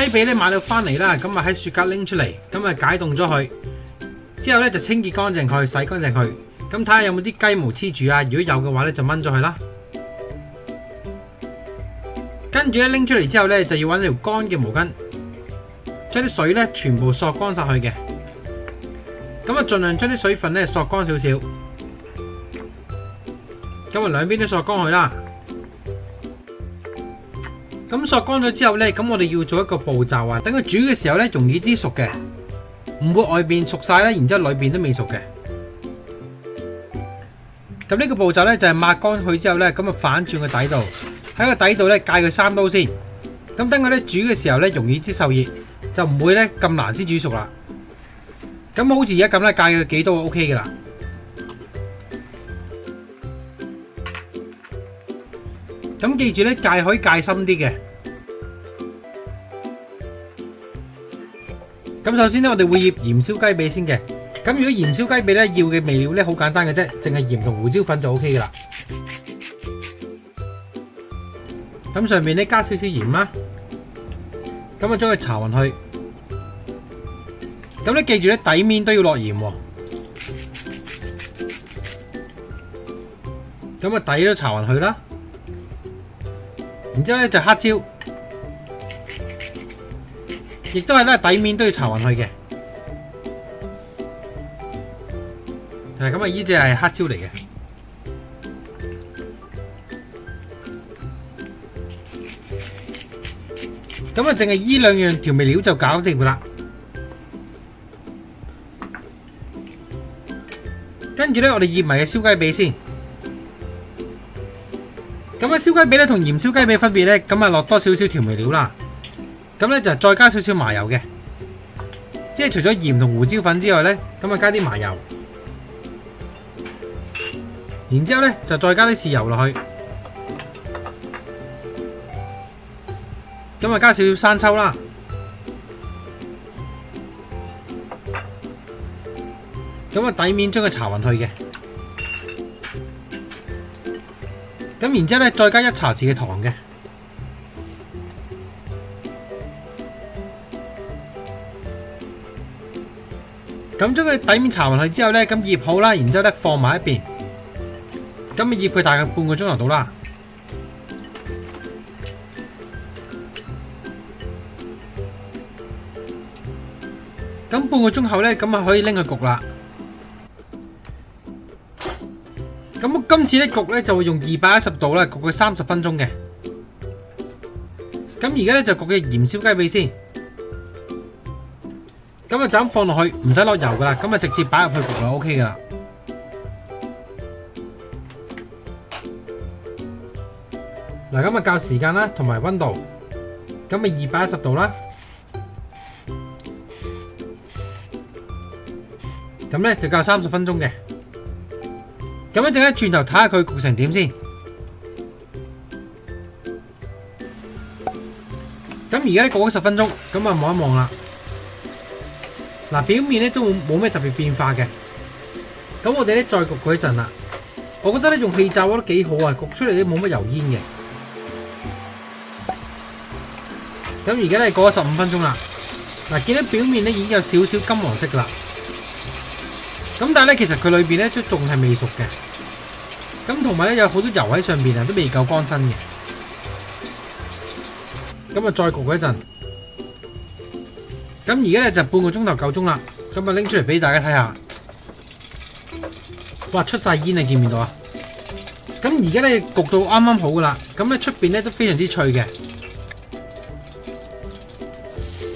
雞髀咧買到翻嚟啦，咁啊喺雪格拎出嚟，咁啊解凍咗佢，之後咧就清潔乾淨佢，洗乾淨佢，咁睇下有冇啲雞毛黐住啊？如果有嘅話咧，就掹咗佢啦。跟住咧拎出嚟之後咧，就要揾條乾嘅毛巾，將啲水咧全部索乾晒去嘅。咁啊，盡量將啲水分咧索乾少少。咁啊，兩邊都索乾佢啦。咁索乾咗之後呢，咁我哋要做一個步驟啊，等佢煮嘅時候呢，容易啲熟嘅，唔會外邊熟晒啦，然之後裏邊都未熟嘅。咁呢個步驟呢，就係抹乾佢之後呢，咁啊反轉個底度，喺個底度呢，戒佢三刀先。咁等佢咧煮嘅時候呢，容易啲受熱，就唔會呢咁難先煮熟啦。咁好似而家咁呢，戒佢幾刀就 OK 噶啦。咁記住咧，戒可以戒深啲嘅。咁首先咧，我哋會醃鹽燒雞髀先嘅。咁如果鹽燒雞髀咧，要嘅味料咧好簡單嘅啫，淨係鹽同胡椒粉就 OK 噶啦。咁上面咧加少少鹽啦。咁啊將佢搽勻去。咁咧記住咧，底面都要落鹽喎。咁啊底都搽勻去啦。然之後咧就黑椒，亦都係咧底面都要搽勻去嘅。係咁啊！呢隻係黑椒嚟嘅。咁啊，淨係依兩樣調味料就搞掂噶啦。跟住咧，我哋醃埋嘅燒雞髀先。咁啊，燒雞髀咧同鹽燒雞髀分別咧，咁啊落多少少調味料啦。咁咧就再加少少麻油嘅，即係除咗鹽同胡椒粉之外咧，咁啊加啲麻油。然之後咧就再加啲豉油落去，咁啊加少少生抽啦。咁啊底面將佢搽勻去嘅。咁然之後咧，再加一茶匙嘅糖嘅。咁將佢底面搽勻去之後咧，咁醃好啦，然之後咧放埋一邊。咁啊醃佢大概半個鐘頭到啦。咁半個鐘後咧，咁啊可以拎去焗啦。咁今次咧焗咧就會用二百一十度啦，焗佢三十分鐘嘅。咁而家咧就焗嘅鹽燒雞髀先。咁啊就咁放落去，唔使落油噶啦。咁啊直接擺入去焗就 OK 噶啦。嗱，咁啊較時間啦，同埋溫度。咁啊二百一十度啦。咁咧就較三十分鐘嘅。咁一陣間轉頭睇下佢焗成點先。咁而家咧焗咗十分鐘，咁啊望一望啦。嗱，表面咧都冇咩特別變化嘅。咁我哋咧再焗佢一陣啦。我覺得咧用氣炸鍋都幾好啊，焗出嚟都冇乜油煙嘅。咁而家咧过咗十五分鐘啦。嗱，見到表面咧已經有少少金黃色啦。咁但係咧，其實佢裏邊咧都仲係未熟嘅。咁同埋咧有好多油喺上邊啊，都未夠乾身嘅。咁啊，再焗一陣。咁而家咧就半個鐘頭夠鐘啦。咁啊，拎出嚟俾大家睇下。哇，出晒煙啊！見唔见到啊？咁而家咧焗到啱啱好噶啦。咁咧出边咧都非常之脆嘅。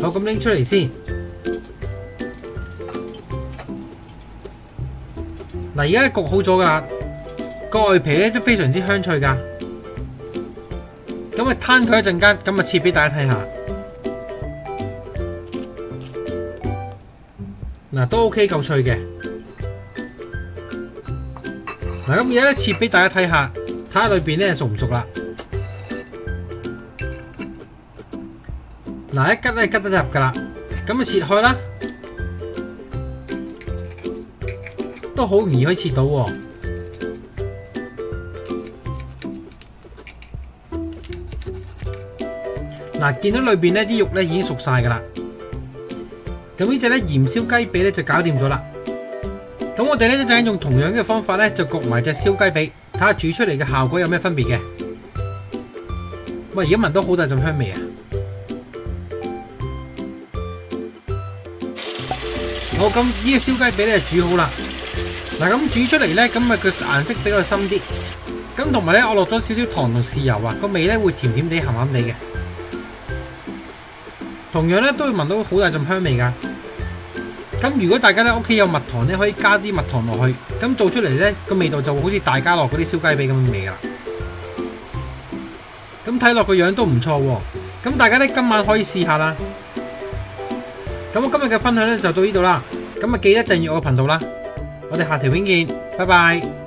好，咁拎出嚟先。嗱，而家焗好咗噶，個外皮咧都非常之香脆噶。咁啊攤佢一陣間，咁啊切俾大家睇下。嗱，都 OK 夠脆嘅。嗱，咁而家咧切俾大家睇下，睇下裏邊咧熟唔熟啦。嗱，一吉咧吉得入噶啦，咁啊切開啦，都好容易可以切到喎。嗱，見到裏邊咧啲肉咧已經熟晒噶啦，咁呢隻咧鹽燒雞髀咧就搞掂咗啦。咁我哋咧一陣間用同樣嘅方法咧就焗埋隻燒雞髀，睇下煮出嚟嘅效果有咩分別嘅。喂，而家聞到好大陣香味啊！好，咁呢個燒雞髀咧就煮好啦。嗱，咁煮出嚟咧，咁啊個顏色比較深啲。咁同埋咧，我落咗少少糖同豉油啊，個味咧會甜甜地、鹹鹹地嘅。同樣咧都會聞到好大陣香味㗎。咁如果大家咧屋企有蜜糖咧，可以加啲蜜糖落去，咁做出嚟咧個味道就會好似大家樂嗰啲燒雞髀咁嘅味㗎啦。咁睇落個樣都唔錯喎。咁大家咧今晚可以試下啦。咁我今日嘅分享咧就到呢度啦。咁啊記得訂閱我個頻道啦。我哋下條片見，拜拜。